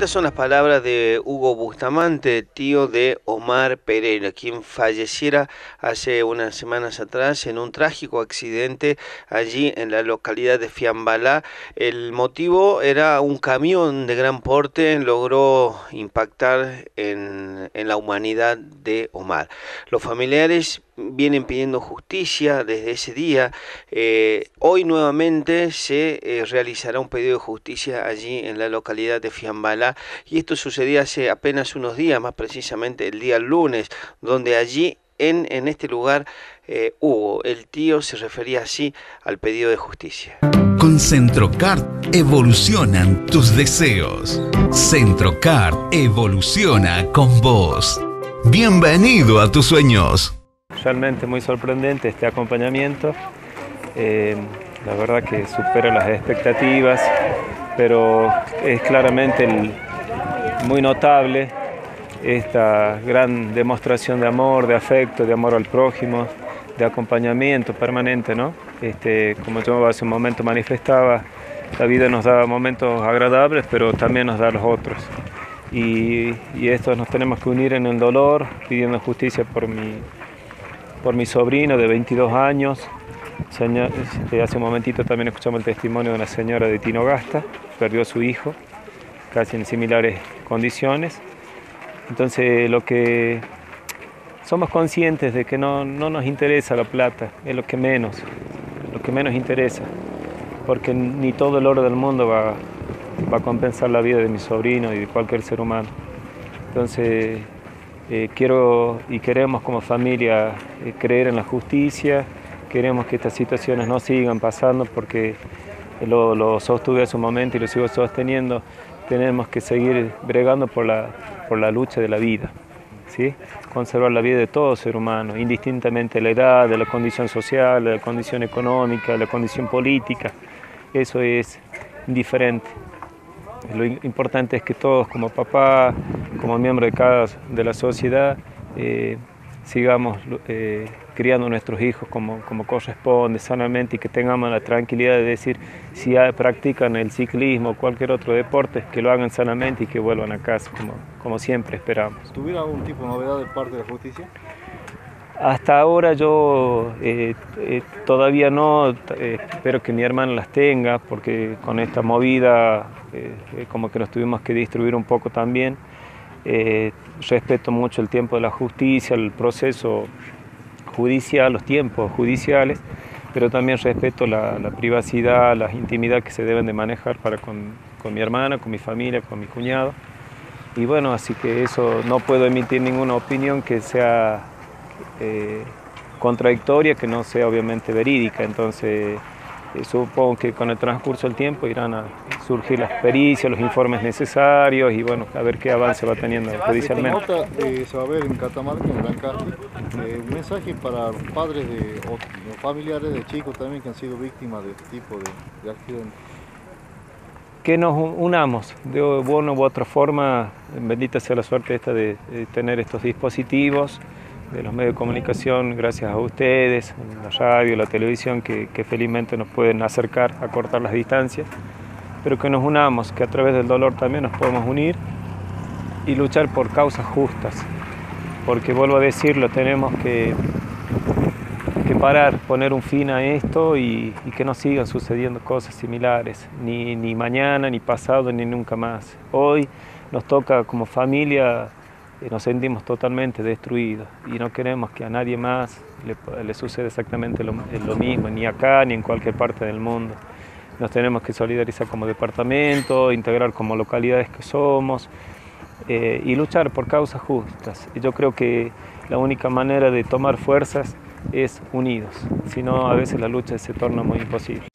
Estas son las palabras de Hugo Bustamante, tío de Omar Pereira, quien falleciera hace unas semanas atrás en un trágico accidente allí en la localidad de Fiambalá. El motivo era un camión de gran porte, logró impactar en, en la humanidad de Omar. Los familiares vienen pidiendo justicia desde ese día. Eh, hoy nuevamente se eh, realizará un pedido de justicia allí en la localidad de Fiambala y esto sucedió hace apenas unos días, más precisamente el día lunes, donde allí en, en este lugar eh, Hugo, el tío, se refería así al pedido de justicia. Con Centrocard evolucionan tus deseos. Centrocard evoluciona con vos. Bienvenido a tus sueños realmente muy sorprendente este acompañamiento. Eh, la verdad que supera las expectativas, pero es claramente muy notable esta gran demostración de amor, de afecto, de amor al prójimo, de acompañamiento permanente, ¿no? Este, como yo hace un momento manifestaba, la vida nos da momentos agradables, pero también nos da los otros. Y, y esto nos tenemos que unir en el dolor, pidiendo justicia por mi, por mi sobrino de 22 años. Este, hace un momentito también escuchamos el testimonio de una señora de Tinogasta, perdió a su hijo, casi en similares condiciones. Entonces lo que somos conscientes de que no, no nos interesa la plata, es lo que menos, lo que menos interesa, porque ni todo el oro del mundo va, va a compensar la vida de mi sobrino y de cualquier ser humano. Entonces eh, quiero y queremos como familia eh, creer en la justicia, queremos que estas situaciones no sigan pasando porque lo, lo, sostuve hace un momento y lo sigo sosteniendo, tenemos que seguir bregando por la, por la lucha de la vida, ¿sí? conservar la vida de todo ser humano, indistintamente de la edad, de la condición social, de la condición económica, de la condición política, eso es indiferente. Lo importante es que todos como papá, como miembros de cada de la sociedad, eh, sigamos eh, criando a nuestros hijos como, como, corresponde, sanamente, y que tengamos la tranquilidad de decir, si practican el ciclismo o cualquier otro deporte, que lo hagan sanamente y que vuelvan a casa, como, como siempre esperamos. ¿Tuviera algún tipo de novedad de parte de la justicia? Hasta ahora yo eh, eh, todavía no, eh, espero que mi hermana las tenga, porque con esta movida como que nos tuvimos que distribuir un poco también. Respeto mucho el tiempo de la justicia, el proceso judicial, los tiempos judiciales, pero también respeto la, privacidad, la intimidad que se deben de manejar para con, con mi hermana, con mi familia, con mi cuñado. Y bueno, así que eso no puedo emitir ninguna opinión que sea eh, contradictoria que no sea obviamente verídica. Entonces, eh, supongo que con el transcurso del tiempo irán a surgir las pericias, los informes necesarios y bueno, a ver qué avance va teniendo judicialmente. Nota eh, se va a ver en Catamarca, en Brancasti, eh, un mensaje para los padres de, o familiares de chicos también que han sido víctimas de este tipo de, accidentes. Que nos unamos de una u otra forma, bendita sea la suerte esta de tener estos dispositivos de los medios de comunicación, gracias a ustedes, la radio, la televisión, que, felizmente nos pueden acercar a cortar las distancias, pero que nos unamos, que a través del dolor también nos podemos unir y luchar por causas justas, porque vuelvo a decirlo, tenemos que, que parar, poner un fin a esto y, que no sigan sucediendo cosas similares, ni, ni mañana, ni pasado, ni nunca más. Hoy nos toca como familia nos sentimos totalmente destruidos y no queremos que a nadie más le, suceda exactamente lo, mismo, ni acá ni en cualquier parte del mundo. Nos tenemos que solidarizar como departamento, integrar como localidades que somos eh, y luchar por causas justas. Yo creo que la única manera de tomar fuerzas es unidos, si no a veces la lucha se torna muy imposible.